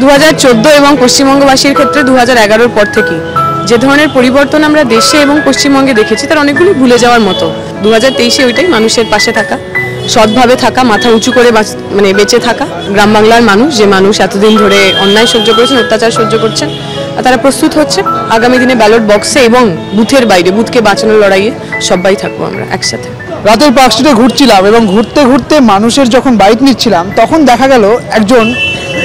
দু হাজার চোদ্দ এবং পশ্চিমবঙ্গবাসীর ক্ষেত্রে দু হাজার পর থেকে যে ধরনের পরিবর্তন আমরা দেশে এবং পশ্চিমবঙ্গে দেখেছি, তার অনেকগুলি ভুলে যাওয়ার মতো। দু হাজার ওইটাই মানুষের পাশে থাকা, সৎভাবে থাকা, মাথা উঁচু করে মানে বেঁচে থাকা। গ্রাম বাংলার মানুষ, যে মানুষ এতদিন ধরে অন্যায় সহ্য করেছেন, অত্যাচার সহ্য করছেন, আর তারা প্রস্তুত হচ্ছে। আগামী দিনে ব্যালট বক্সে এবং বুথের বাইরে, বুথকে বাঁচানোর লড়াইয়ে সবাই থাকব আমরা একসাথে। রাতের পার্ক ঘুরছিলাম এবং ঘুরতে ঘুরতে মানুষের যখন বাইক নিচ্ছিলাম, তখন দেখা গেল একজন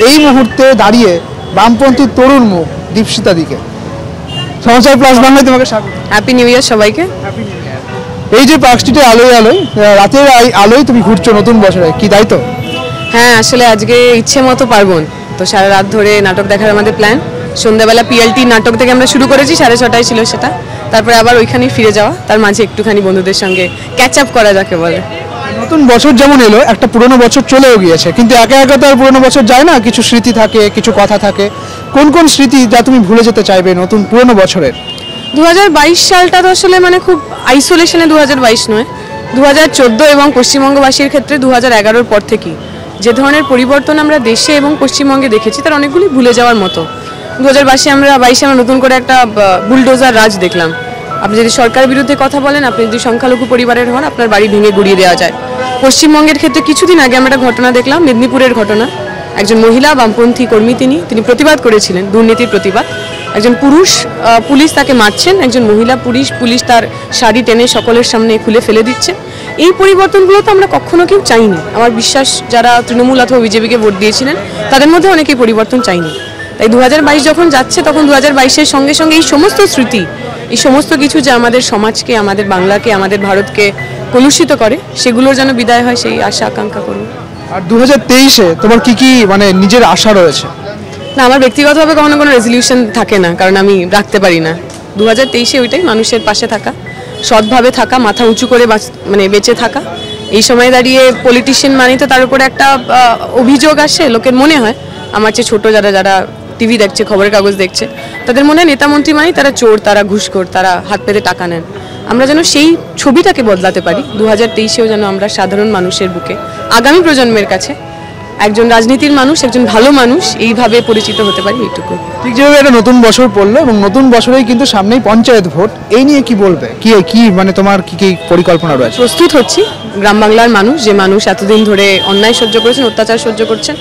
এই মুহূর্তে দাঁড়িয়ে বামপন্থী তরুণ মুখ দীপশিতা দিকে। সমাচার প্লাস বাংলায় তোমাকে স্বাগত। হ্যাপি নিউ ইয়ার সবাইকে। এই যে পার্ক স্ট্রিটে আলোয় আলোয় রাতের আলোয় তুমি ঘুরছো নতুন বছরে কি তাই তো? হ্যাঁ আসলে আজকে ইচ্ছে মতো পার্বণ। তো সারা রাত ধরে নাটক দেখার আমাদের প্ল্যান সন্ধ্যাবেলা পিএলটি নাটক থেকে আমরা শুরু করেছি সাড়ে ছটায় ছিল সেটা। তারপরে আবার ওইখানেই ফিরে যাওয়া। তার মাঝে একটুখানি বন্ধুদের সঙ্গে ক্যাচ আপ করা যাকে বলে। নতুন বছর যেমন এলো, একটা পুরনো বছর চলেও গিয়েছে। কিন্তু একা একা তো আর পুরনো বছর যায় না, কিছু স্মৃতি থাকে, কিছু কথা থাকে। কোন কোন স্মৃতি যা তুমি ভুলে যেতে চাইবে নতুন পুরনো বছরের? দু হাজার বাইশ সালটা তো আসলে মানে খুব আইসোলেশনে দু নয়। দু হাজার এবং পশ্চিমবঙ্গবাসীর ক্ষেত্রে দু হাজার পর থেকে যে ধরনের পরিবর্তন আমরা দেশে এবং পশ্চিমবঙ্গে দেখেছি, তার অনেকগুলি ভুলে যাওয়ার মতো। দু হাজার বাইশে আমরা বাইশে আমরা নতুন করে একটা বুলডোজার রাজ দেখলাম। আপনি যদি সরকার বিরুদ্ধে কথা বলেন, আপনি যদি সংখ্যালঘু পরিবারের হন, আপনার বাড়ি ভেঙে গুড়িয়ে দেওয়া যায়। পশ্চিমবঙ্গের ক্ষেত্রে কিছুদিন আগে আমরা একটা ঘটনা দেখলাম, মেদিনীপুরের ঘটনা। একজন মহিলা, বামপন্থী কর্মী তিনি তিনি প্রতিবাদ করেছিলেন, দুর্নীতির প্রতিবাদ। একজন পুরুষ পুলিশ তাকে মারছেন, একজন মহিলা পুলিশ পুলিশ তার শাড়ি টেনে সকলের সামনে খুলে ফেলে দিচ্ছে। এই পরিবর্তনগুলো তো আমরা কখনো কেউ চাইনি। আমার বিশ্বাস, যারা তৃণমূল অথবা বিজেপিকে ভোট দিয়েছিলেন, তাদের মধ্যে অনেকেই পরিবর্তন চাইনি। তাই দু যখন যাচ্ছে তখন দু হাজার বাইশের সঙ্গে সঙ্গে এই সমস্ত স্মৃতি এই সমস্ত কিছু যা আমাদের সমাজকে আমাদের বাংলাকে আমাদের ভারতকে কলুষিত করে সেগুলোর যেন বিদায় হয় সেই আশা আকাঙ্ক্ষা করুন। আর দু হাজার তেইশে তোমার কি কি মানে নিজের আশা রয়েছে? না আমার ব্যক্তিগতভাবে কখনো কোনো রেজলিউশন থাকে না কারণ আমি রাখতে পারি না। দু হাজার তেইশে ওইটাই মানুষের পাশে থাকা সৎভাবে থাকা মাথা উঁচু করে বাঁচ- মানে বেঁচে থাকা। এই সময় দাঁড়িয়ে পলিটিশিয়ান মানে তো তার উপরে একটা অভিযোগ আসে লোকের মনে হয়। আমার চেয়ে ছোট যারা যারা টিভি দেখছে খবরের কাগজ দেখছে। তাদের মনে নেতা মন্ত্রী মানে তারা চোর তারা ঘুষখোর তারা হাত পেতে টাকা নেন। আমরা যেন সেই ছবিটাকে বদলাতে পারি দু হাজার তেইশেও যেন আমরা সাধারণ মানুষের বুকে আগামী প্রজন্মের কাছে একজন রাজনীতির মানুষ একজন ভালো মানুষ এইভাবে পরিচিত হতে পারি এইটুকু। ঠিক যেভাবে একটা নতুন বছর পড়ল এবং নতুন বছরেই কিন্তু সামনেই পঞ্চায়েত ভোট এই নিয়ে কি বলবে? কি কি মানে তোমার কি কি পরিকল্পনা রয়েছে? প্রস্তুত হচ্ছি গ্রাম বাংলার মানুষ যে মানুষ এতদিন ধরে অন্যায় সহ্য করেছেন অত্যাচার সহ্য করছেন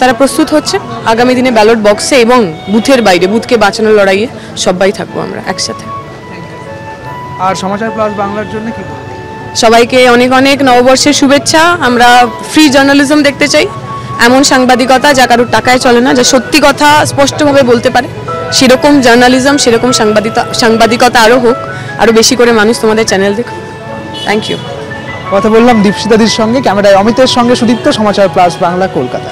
তারা প্রস্তুত হচ্ছে। আগামী দিনে ব্যালট বক্সে এবং বুথের বাইরে বুথকে বাঁচানোর লড়াইয়ে সবাই থাকব আমরা একসাথে। আর সমাচার প্লাস বাংলার জন্য কি সবাইকে অনেক অনেক নববর্ষের শুভেচ্ছা। আমরা ফ্রি জার্নালিজম দেখতে চাই। এমন সাংবাদিকতা যা কারোর টাকায় চলে না যা সত্যি কথা স্পষ্টভাবে বলতে পারে। সেরকম জার্নালিজম সেরকম সাংবাদিকতা সাংবাদিকতা আরও হোক আরও বেশি করে মানুষ তোমাদের চ্যানেল দেখো থ্যাংক ইউ কথা বললাম দীপশিতাদির সঙ্গে ক্যামেরায় অমিতের সঙ্গে সুদীপ্ত সমাচার প্লাস বাংলা কলকাতা